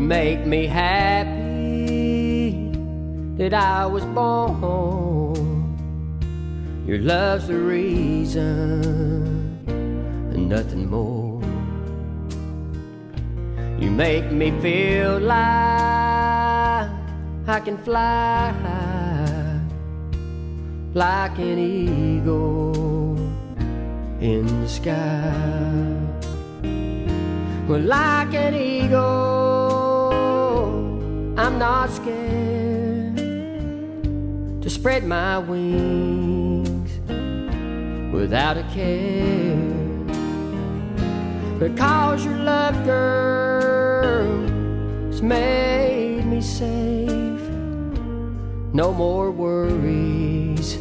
You make me happy that I was born. Your love's the reason, and nothing more. You make me feel like I can fly like an eagle in the sky. Well, like an eagle, I'm not scared to spread my wings without a care. Because your love, girl, has made me safe. No more worries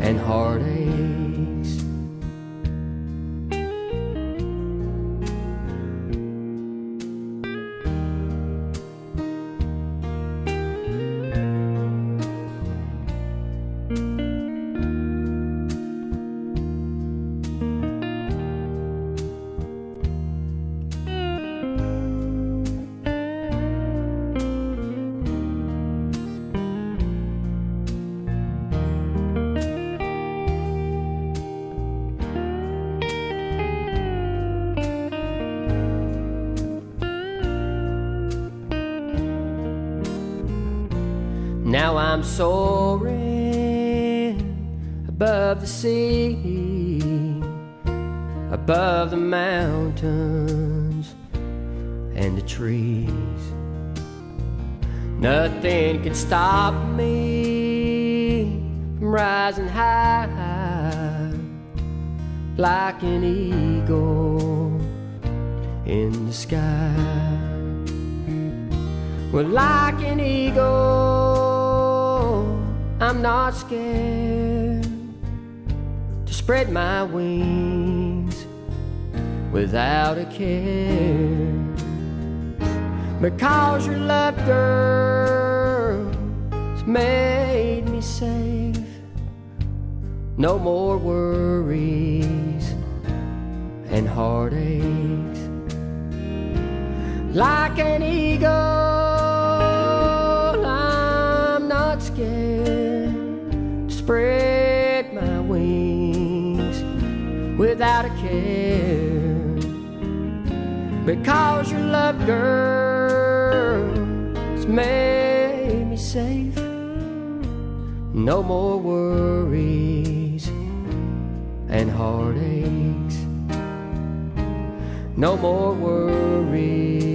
and heartaches. Above the mountains and the trees. Nothing can stop me from rising high like an eagle in the sky. Well, like an eagle, I'm not scared spread my wings without a care. Because your love, girl, has made me safe. No more worries and heartaches. Like an eagle, I'm not scared spread Because your love, girl, has made me safe. No more worries and heartaches. No more worries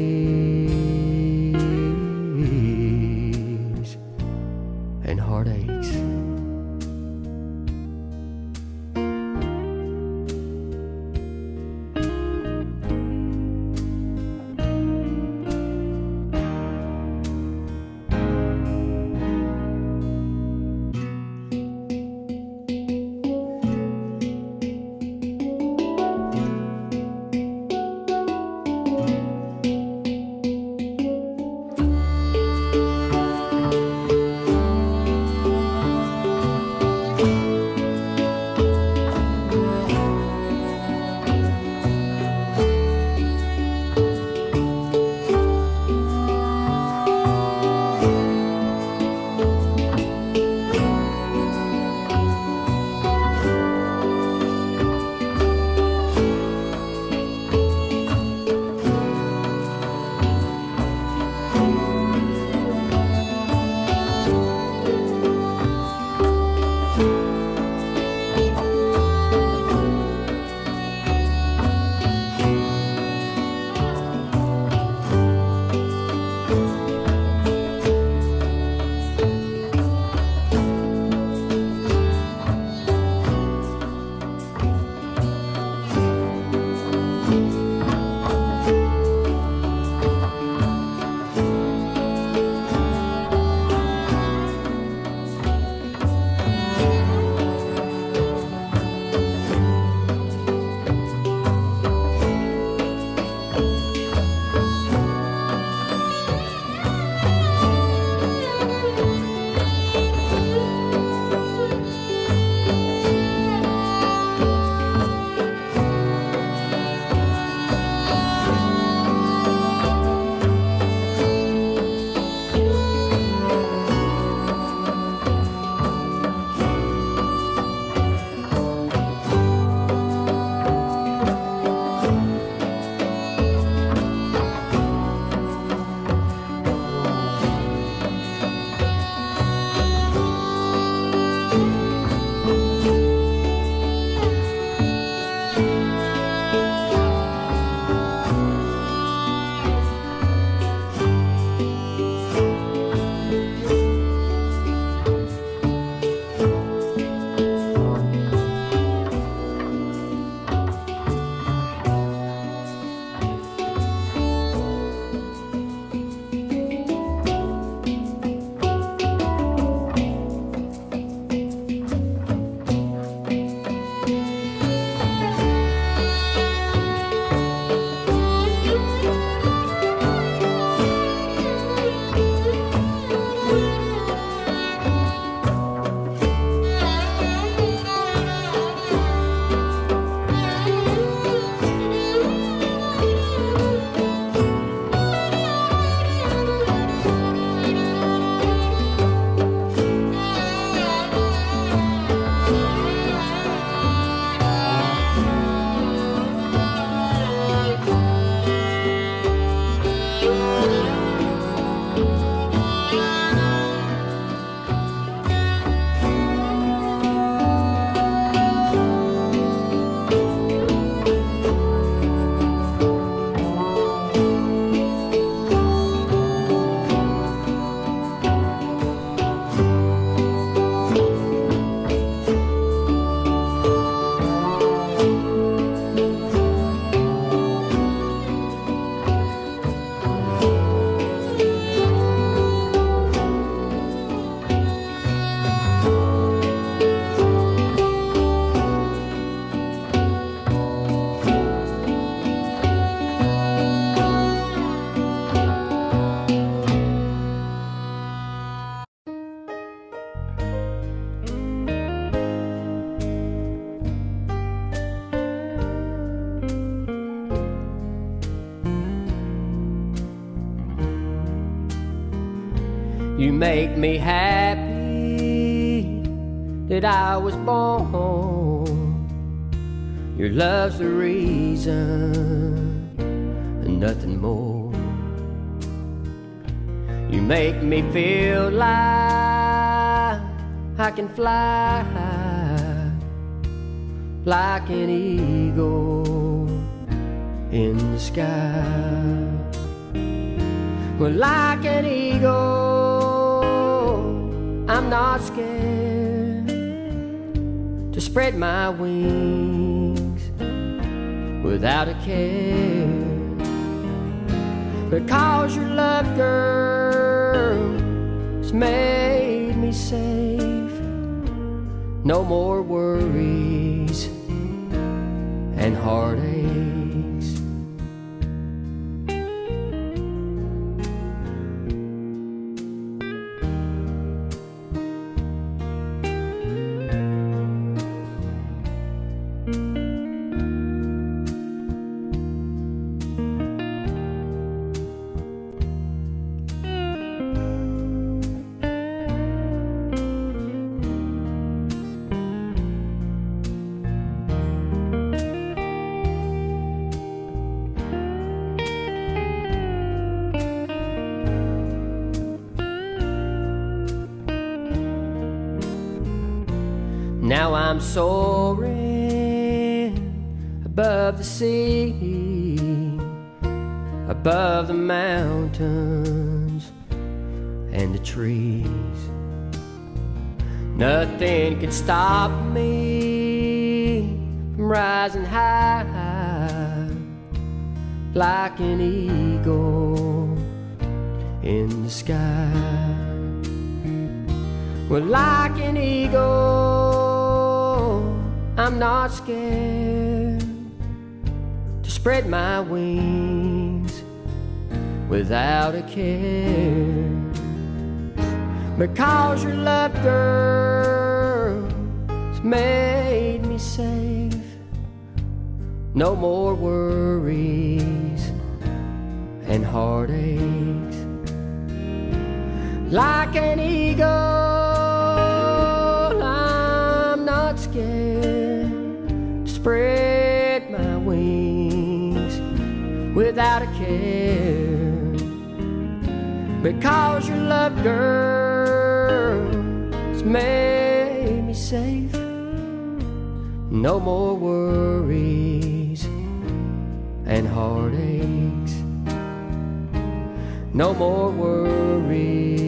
You make me happy that I was born. Your love's the reason, and nothing more. You make me feel like I can fly like an eagle in the sky. Well, like an eagle, I'm not scared to spread my wings without a care. Because your love, girl, has made me safe. No more worries and heartaches. Above the sea, above the mountains and the trees. Nothing can stop me from rising high like an eagle in the sky. Well, like an eagle, I'm not scared spread my wings without a care. Because your love, girl, has made me safe. No more worries and heartaches. Like an eagle, I'm not scared spread without a care. Because your love, girl, has made me safe. No more worries and heartaches. No more worries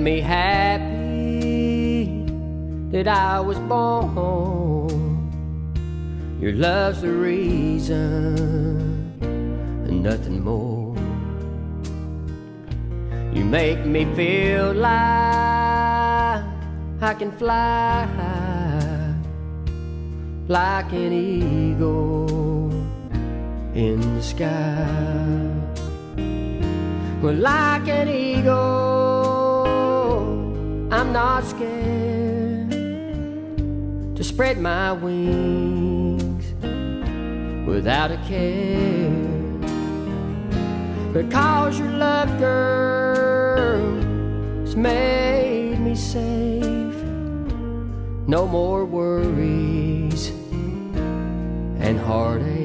me happy that I was born. Your love's the reason and nothing more. You make me feel like I can fly like an eagle in the sky. Well, like an eagle, I'm not scared to spread my wings without a care. Because your love, girl, has made me safe. No more worries and heartaches.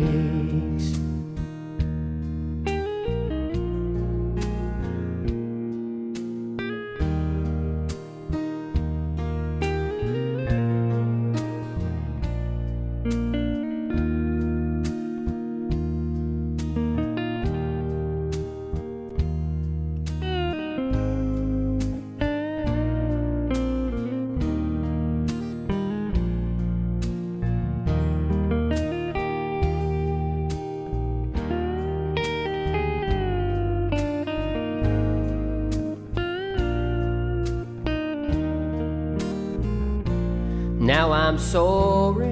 Now I'm soaring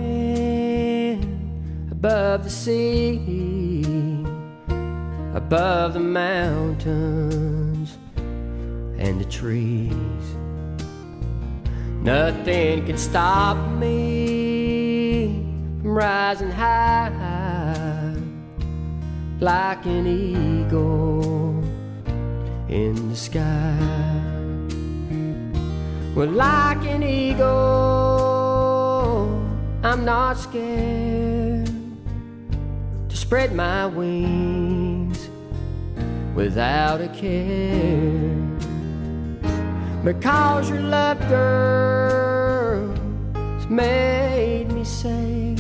above the sea, above the mountains and the trees. Nothing can stop me from rising high like an eagle in the sky. Well, like an eagle, I'm not scared to spread my wings without a care. Because your love, girl, has made me safe.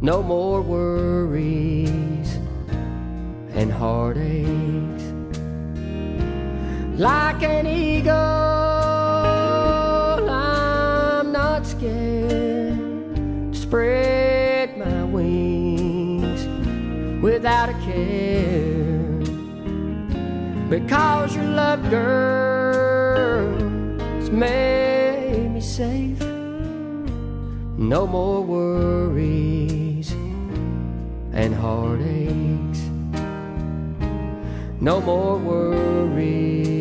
No more worries and heartaches. Like an eagle, spread my wings without a care. Because your love, girl, has made me safe. No more worries and heartaches. No more worries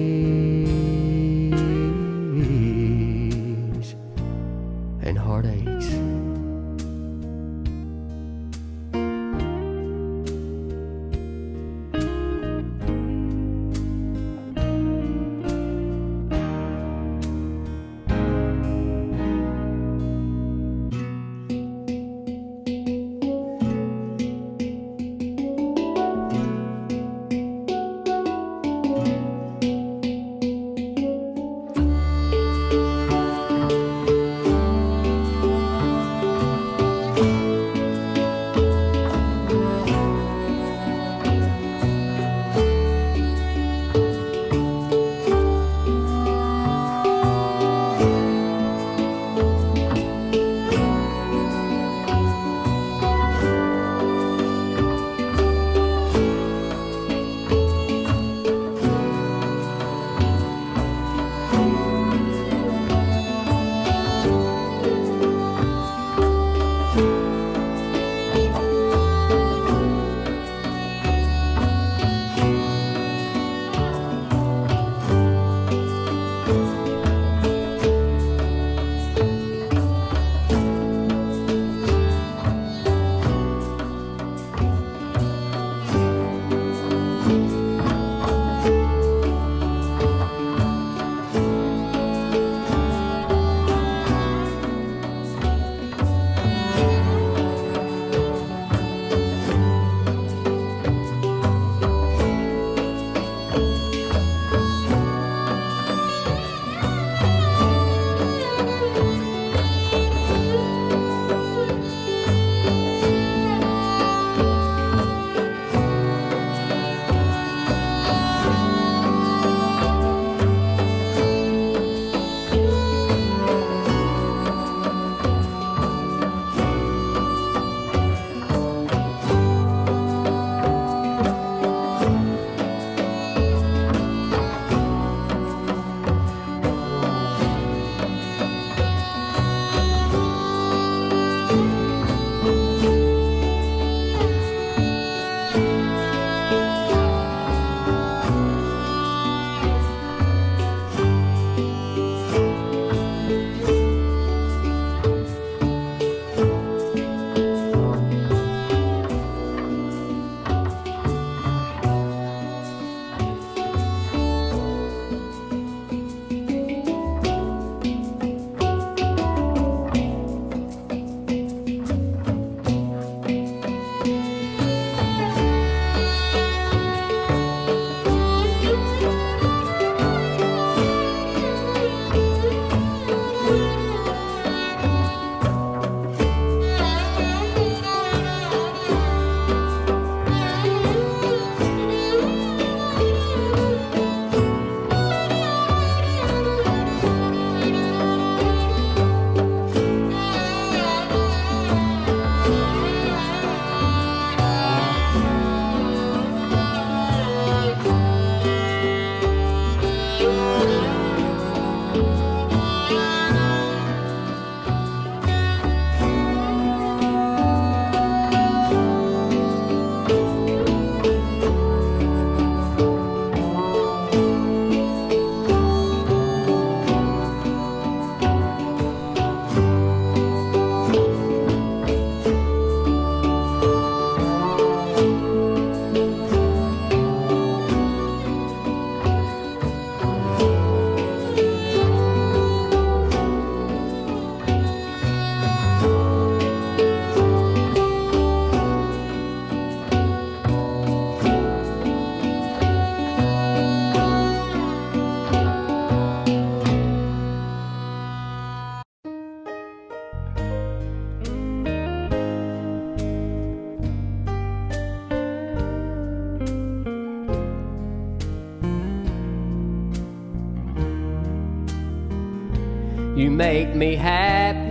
make me happy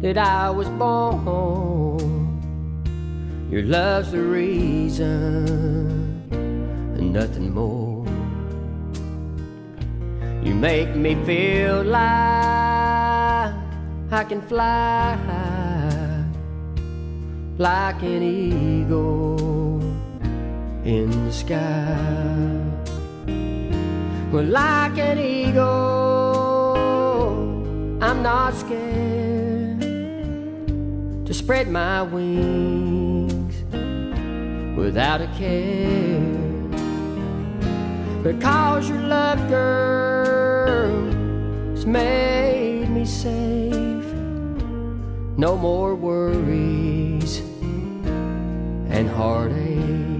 that I was born. Your love's the reason and nothing more. You make me feel like I can fly like an eagle in the sky. Well, like an eagle, I'm not scared to spread my wings without a care. Because your love, girl, has made me safe. No more worries and heartaches.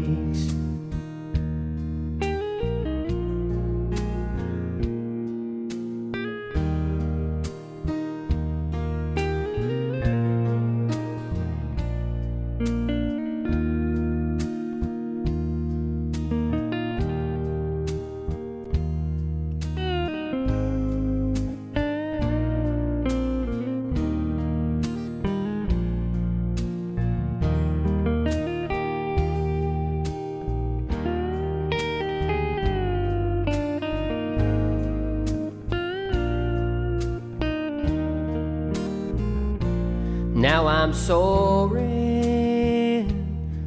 Now I'm soaring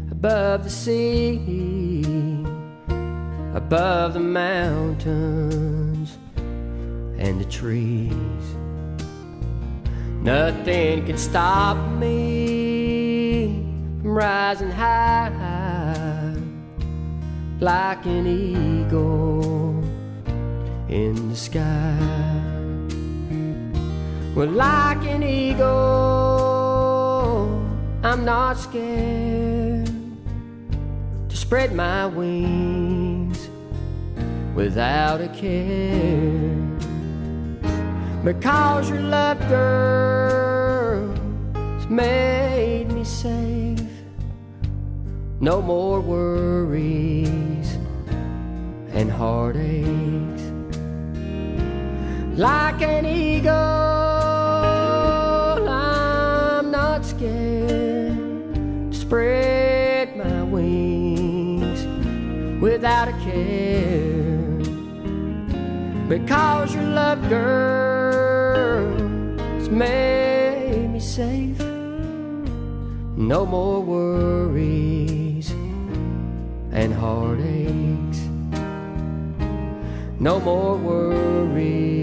above the sea, above the mountains and the trees. Nothing can stop me from rising high like an eagle in the sky. Well, like an eagle, I'm not scared to spread my wings without a care. Because your love, girl, has made me safe. No more worries and heartaches. Like an eagle, spread my wings without a care. Because your love, girl, has made me safe. No more worries and heartaches. No more worries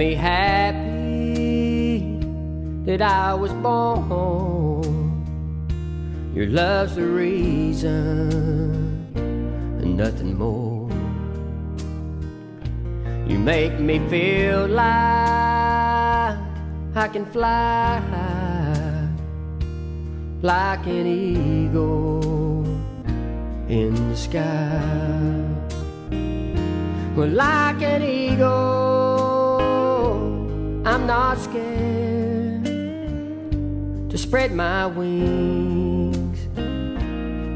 me happy that I was born. Your love's the reason, and nothing more. You make me feel like I can fly like an eagle in the sky. Well, like an eagle, I'm not scared to spread my wings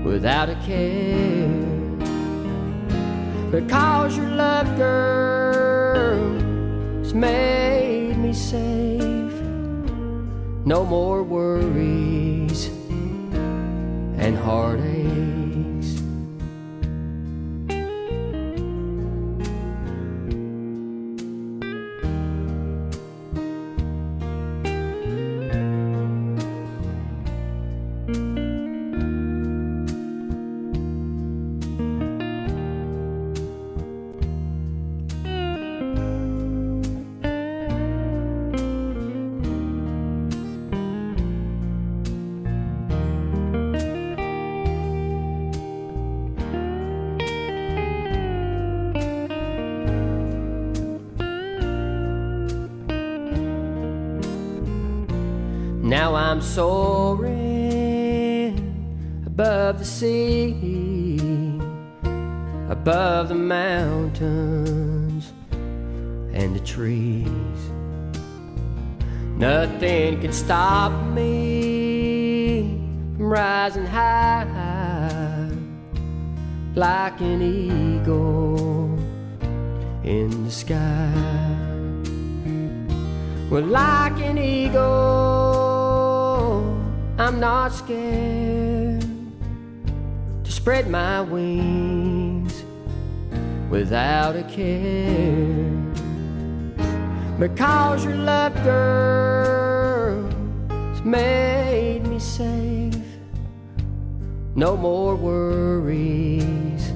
without a care. Because your love, girl, has made me safe. No more worries and heartache. Now I'm soaring above the sea, above the mountains and the trees. Nothing can stop me from rising high like an eagle in the sky. Well, like an eagle, I'm not scared to spread my wings without a care. Because your love, girl, has made me safe. No more worries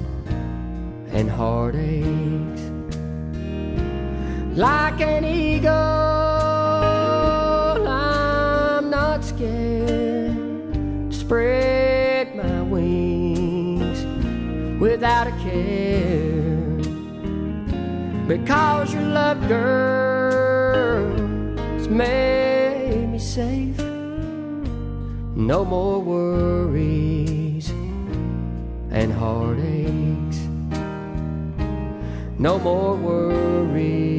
and heartaches. Like an eagle, spread my wings without a care. Because your love, girl, has made me safe. No more worries and heartaches. No more worries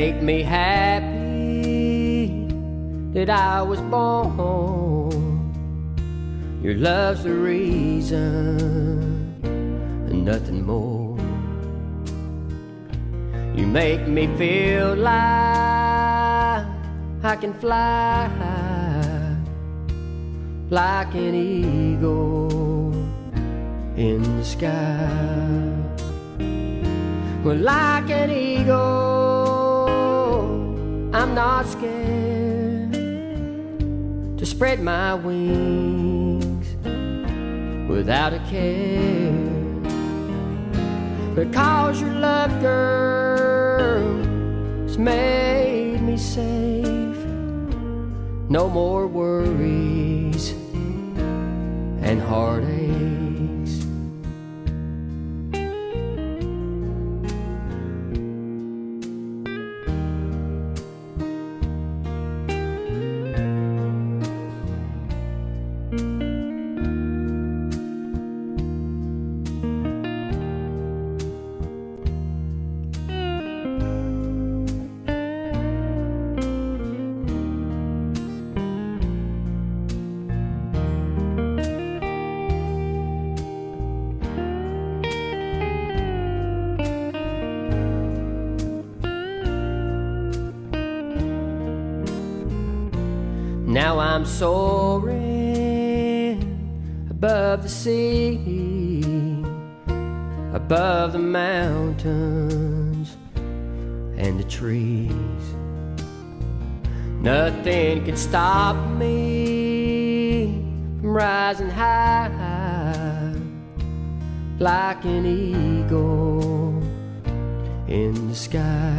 make me happy that I was born. Your love's the reason and nothing more. You make me feel like I can fly like an eagle in the sky. Well, like an eagle, I'm not scared to spread my wings without a care. Because your love, girl, has made me safe. No more worries and heartaches. Now I'm soaring above the sea, above the mountains and the trees. Nothing can stop me from rising high like an eagle in the sky.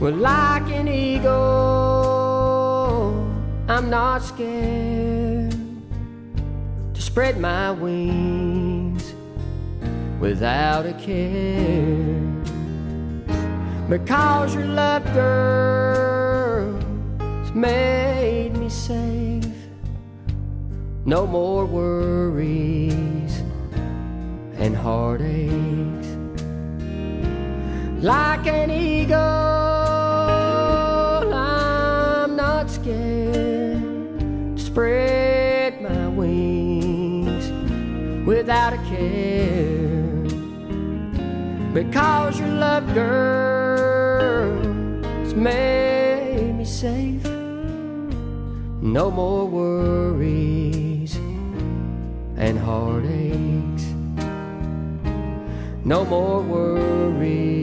Well, like an eagle, I'm not scared to spread my wings without a care. Because your love, girl, has made me safe. No more worries and heartaches. Like an eagle, spread my wings without a care. Because your love, girl, has made me safe. No more worries and heartaches. No more worries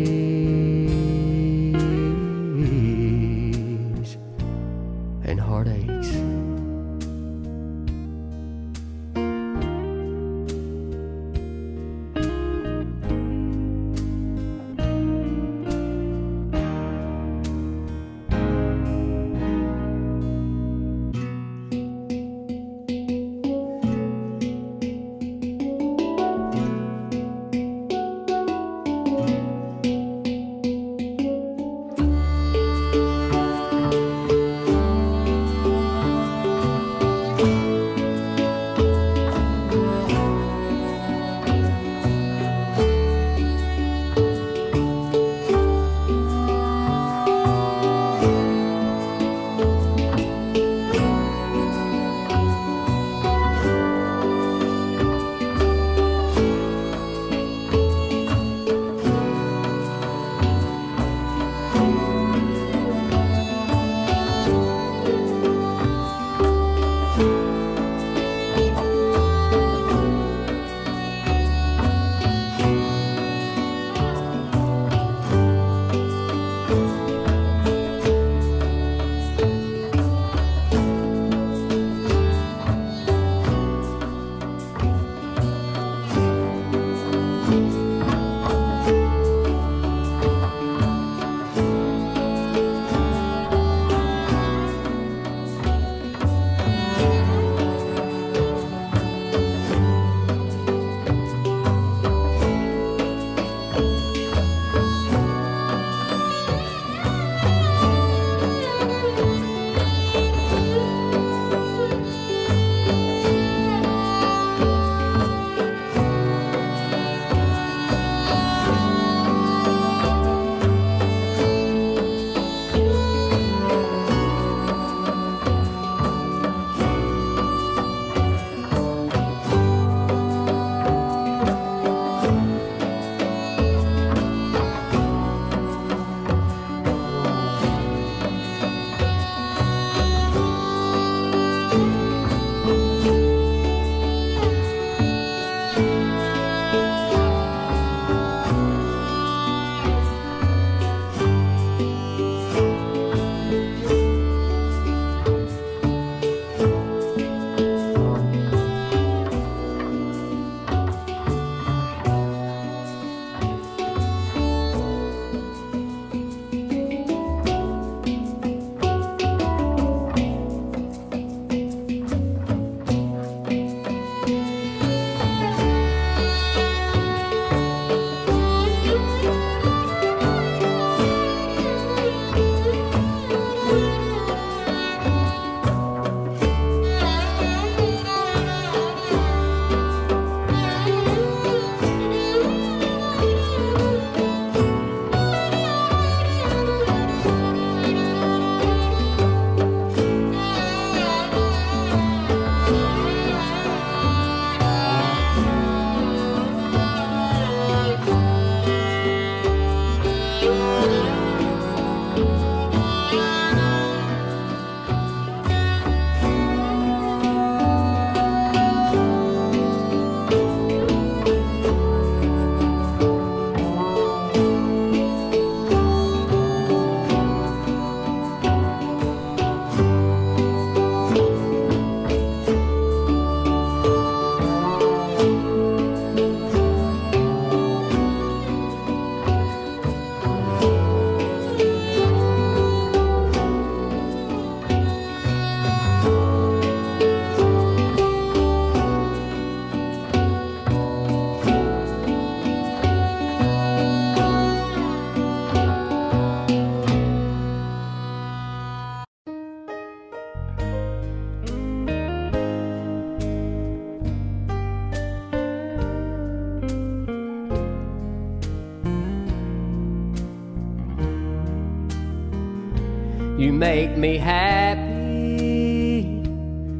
me happy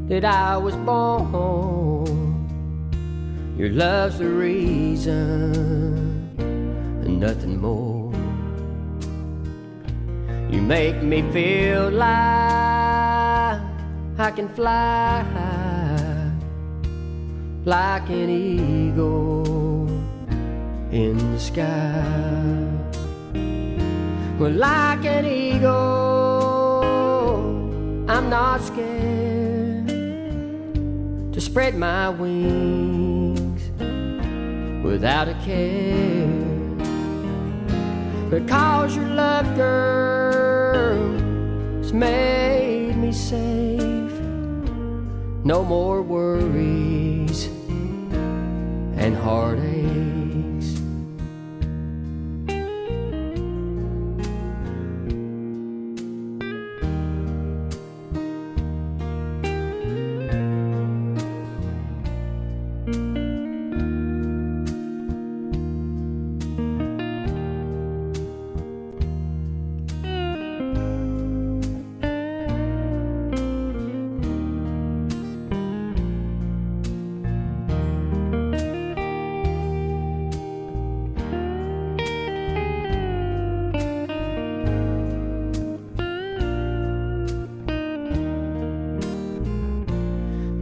that I was born. Your love's the reason and nothing more. You make me feel like I can fly like an eagle in the sky. Well, like an eagle. Not scared to spread my wings without a care. Because your love, girl, has made me safe. No more worries and heartache.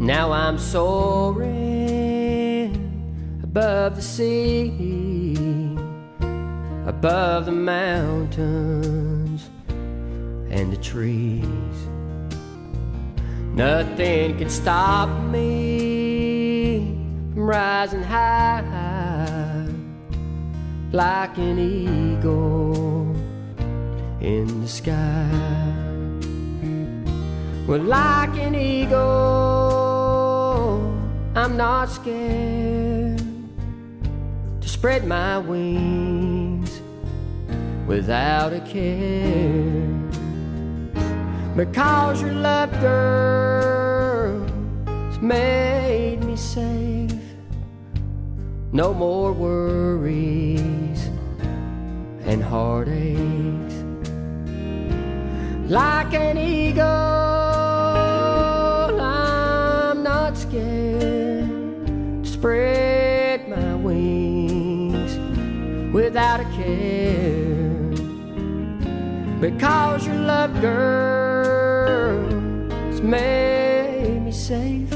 Now I'm soaring above the sea, above the mountains and the trees. Nothing can stop me from rising high like an eagle in the sky. Well, like an eagle. I'm not scared to spread my wings without a care. Because your girl, has made me safe. No more worries and heartaches. Like an eagle. Spread my wings without a care. Because your love, girl, has made me safe.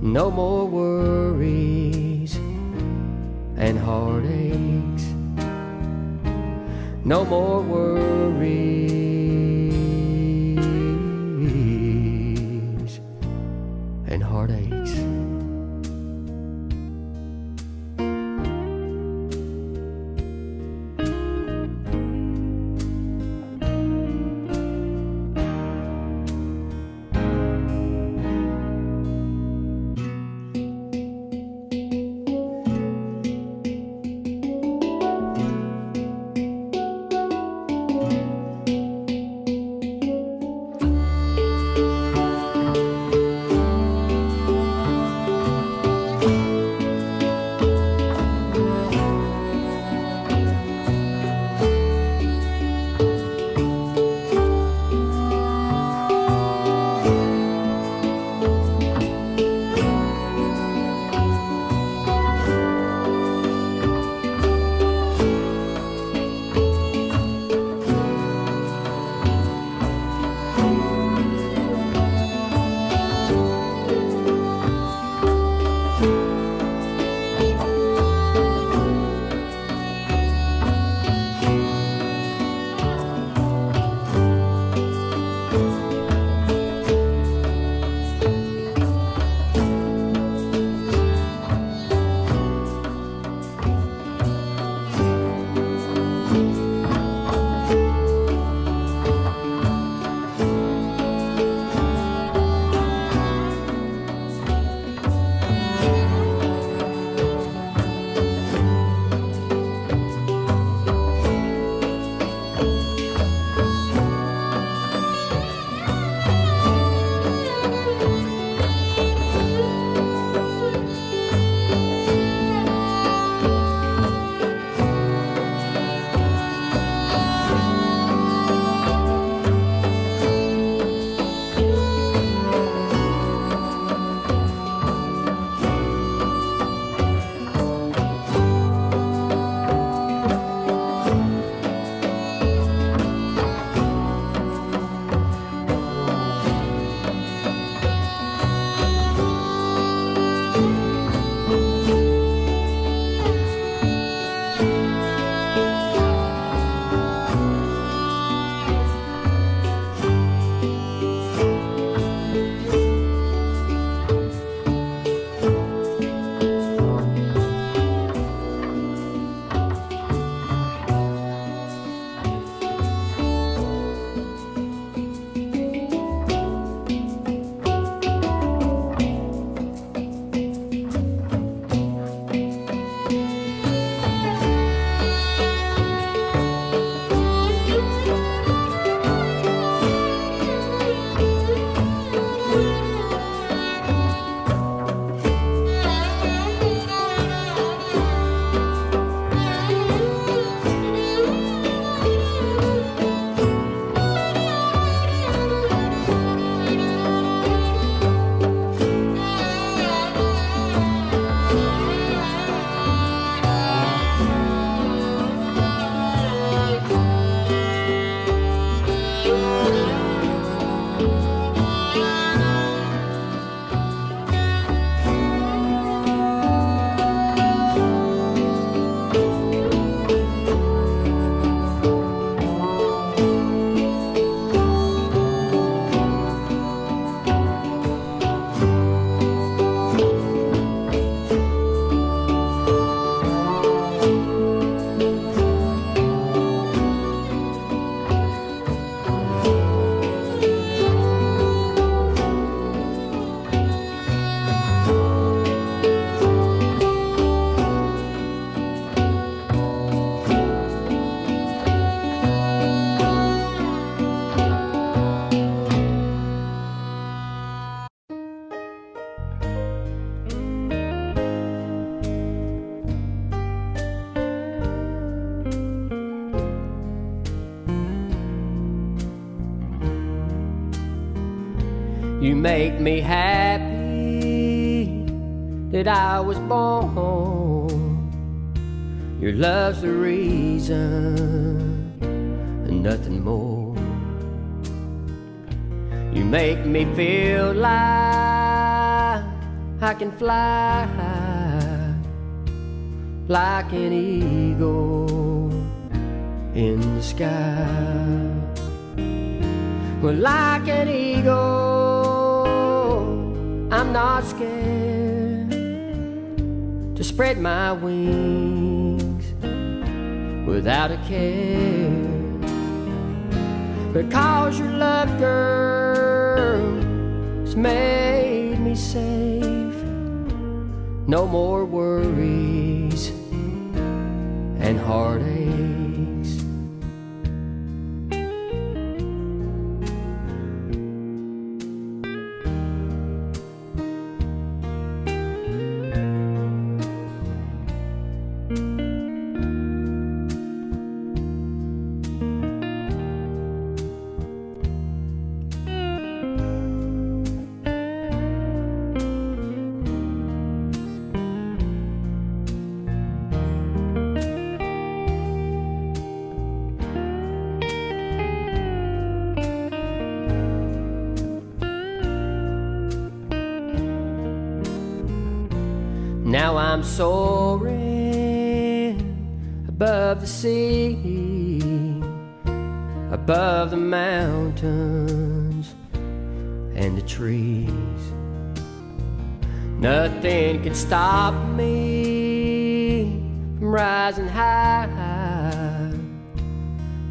No more worries and heartaches. No more worries make me happy that I was born. Your love's the reason and nothing more. You make me feel like I can fly like an eagle in the sky. Well, like an eagle, I'm not scared to spread my wings without a care. Because your love, girl, has made me safe. No more worries and heartaches. I'm soaring above the sea, above the mountains and the trees. Nothing can stop me from rising high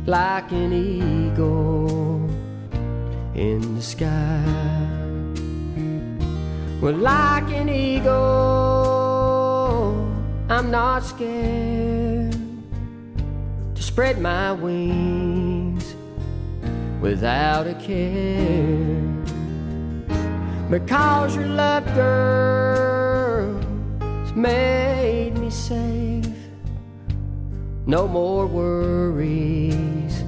like an eagle in the sky. Well, like an eagle, I'm not scared to spread my wings without a care. Because your love, girl, has made me safe. No more worries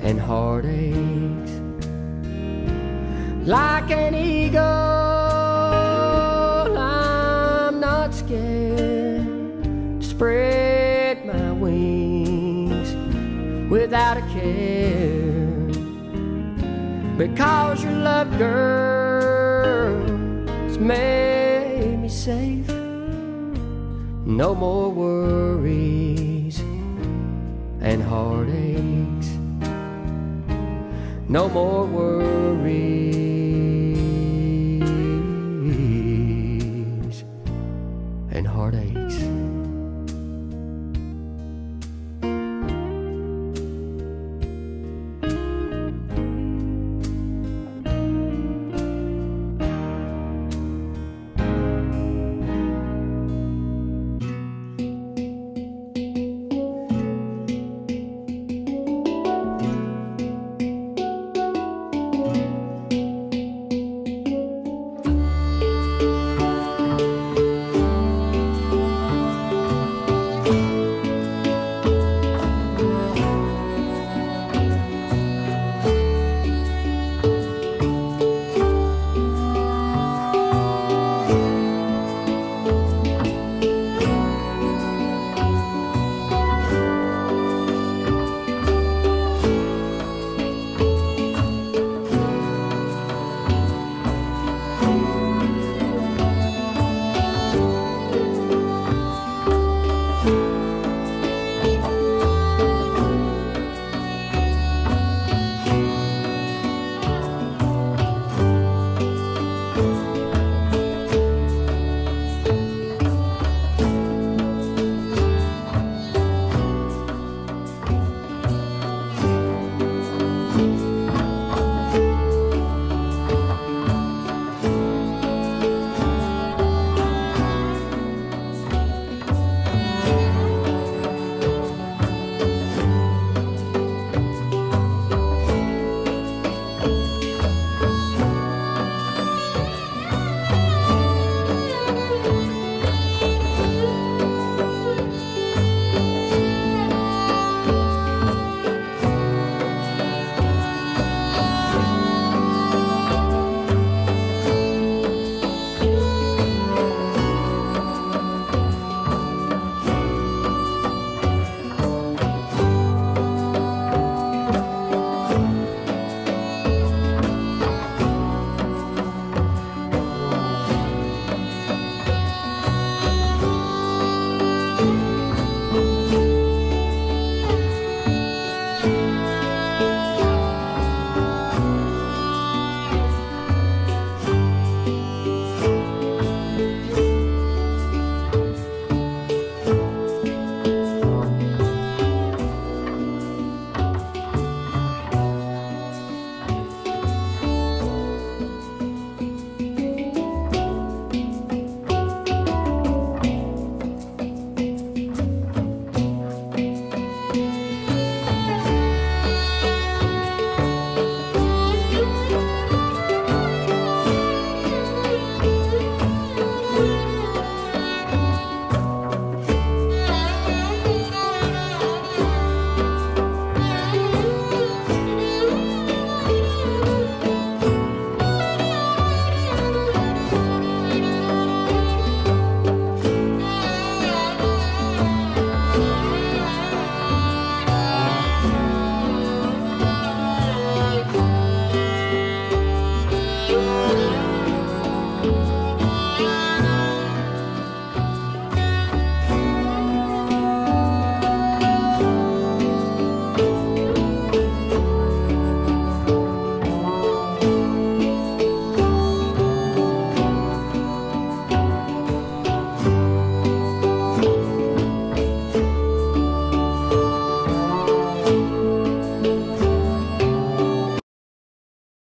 and heartaches. Like an eagle, spread my wings without a care. Because your love, girl, has made me safe. No more worries and heartaches. No more worries